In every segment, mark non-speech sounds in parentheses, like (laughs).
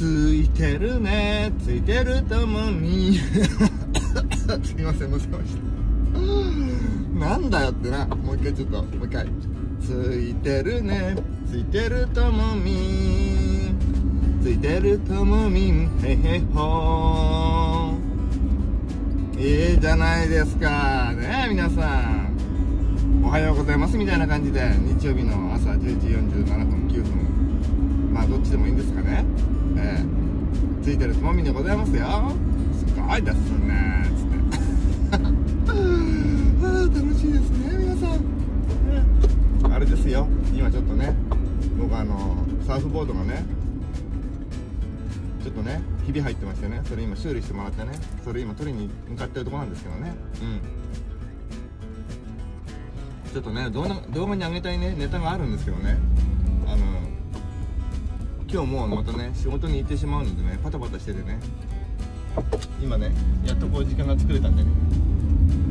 ついてるね。ついてるともみ。(laughs) すいませんむせまし。た (laughs) なんだよってな。もう一回ちょっともう一回。ついてるね。ついてるともみ。ついてるともみ。んへへほいいじゃないですか。ね皆さん。おはようございますみたいな感じで日曜日の朝11時47分9分。まあどっちでもいいんですかね。ええ。ついてるつまみでございますよ。すごいですね。つって。(laughs) ああ楽しいですね皆さん、あれですよ。今ちょっとね僕あのサーフボードがねちょっとねひび入ってましてね。それ今修理してもらってね。それ今取りに向かってるとこなんですけどね。うん。ちょっとね動画動画に上げたいねネタがあるんですけどね。あの今日もうまたね仕事に行ってしまうのでねパタパタしててね。今ねやっとこう時間が作れたんでね。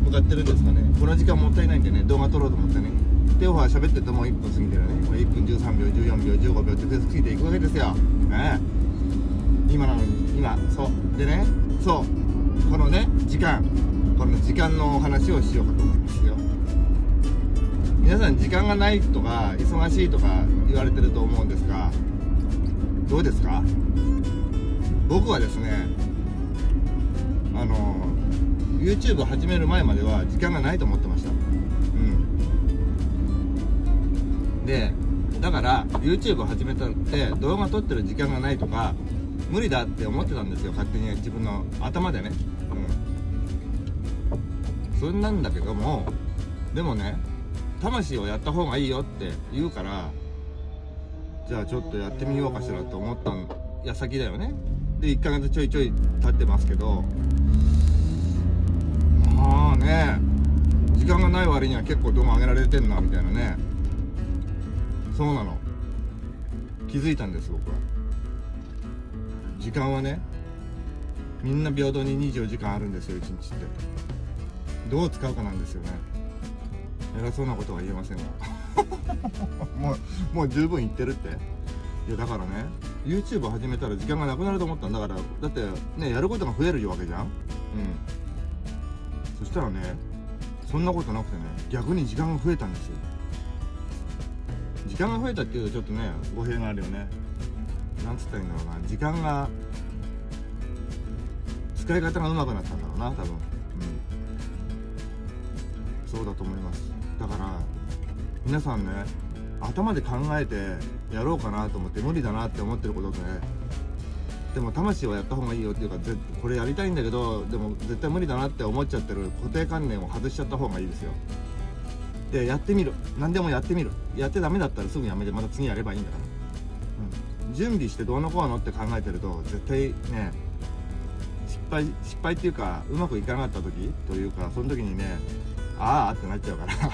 向かってるんですかね。この時間もったいないんでね動画撮ろうと思ってね。でオファー喋ってるともう1分過ぎてるね。これ1分13秒14秒15秒ってフェース過ぎていくわけですよ。ね今なのに今そう。でねそう。このね時間。この時間のお話をしようかと思いますよ。皆さん時間がないとか忙しいとか言われてると思うんですがどうですか？僕はですねあの YouTube 始める前までは時間がないと思ってました。うん。でだから YouTube 始めたって動画撮ってる時間がないとか無理だって思ってたんですよ勝手に自分の頭でね。うん。そんなんだけどもでもね魂をやった方がいいよって言うからじゃあちょっとやってみようかしらと思ったん矢先だよね。で1ヶ月ちょいちょい経ってますけどまあね時間がない割には結構動画上げられてんなみたいなね。そうなの。気づいたんです僕は。時間はねみんな平等に24時間あるんですよ1日って。どう使うかなんですよね。偉そうなことは言えませんが (laughs) もうもう十分言ってるって。いやだからね YouTube 始めたら時間がなくなると思ったんだ。からだってねやることが増えるわけじゃん。うん。そしたらねそんなことなくてね逆に時間が増えたんですよ。時間が増えたっていうとちょっとね語弊があるよね。なんつったらいいんだろうな。時間が使い方が上手くなったんだろうな多分。そうだと思います。だから皆さんね頭で考えてやろうかなと思って無理だなって思ってることってねでも魂はやった方がいいよっていうかぜこれやりたいんだけどでも絶対無理だなって思っちゃってる固定観念を外しちゃった方がいいですよ。でやってみる。何でもやってみる。やってダメだったらすぐやめてまた次やればいいんだから、うん、準備してどうのこうのって考えてると絶対ね失敗失敗っていうかうまくいかなかった時というかその時にねああってなっちゃうから。(laughs)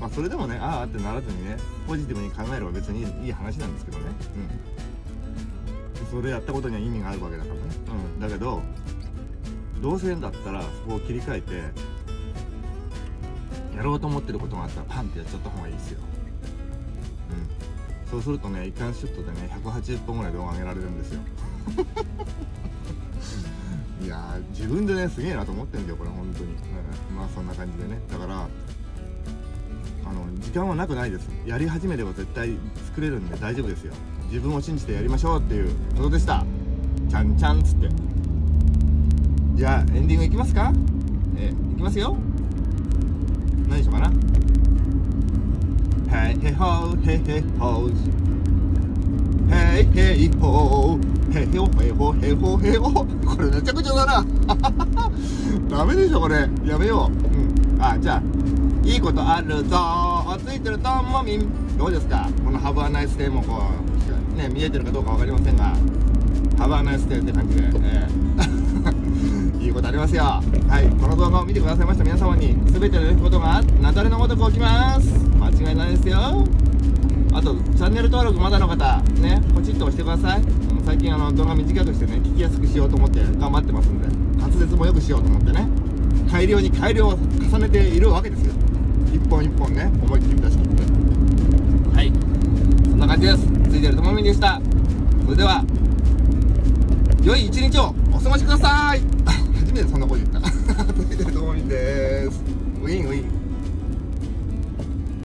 まあそれでもねああってならずにねポジティブに考えれば別にいい話なんですけどね。うん。それやったことには意味があるわけだからね。うん。だけどどうせだったらそこを切り替えてやろうと思ってることがあったらパンってやっちゃった方がいいですよ。うん。そうするとね一貫シュットでね180本ぐらい動画上げられるんですよ。(laughs) いや自分でねすげえなと思ってんだよこれ本当に、うん、まあそんな感じでね。だからあの時間はなくないです。やり始めれば絶対作れるんで大丈夫ですよ。自分を信じてやりましょうっていうことでした。ちゃんちゃんっつって。じゃあエンディングいきますか？えー、いきますよ。何しようかな。ヘイヘイホー。ヘイヘイホーヘイホーヘイホヘイホヘイホこれめちゃくちゃだな。ダメでしょこれ。やめよう。うん。あじゃあいいことあるぞ。ついてるともみん。どうですか？この Have a nice day もこうね見えてるかどうか分かりませんが。ハブアナイステイって感じで、えー、(laughs) いいことありますよ。はい。この動画を見てくださいました皆様に全てのことが雪崩のごとく起きます。間違いないですよ。ャンネル登録まだの方ねポチッと押してください。最近あの動画短くしてね聞きやすくしようと思って頑張ってますんで滑舌も良くしようと思ってね改良に改良を重ねているわけですよ。一本一本ね思いっきり出し切って。はい。そんな感じです。ついてるともみでした。それでは良い一日をお過ごしください。(laughs) 初めてそんなこと言った。(laughs) ついてると思うんで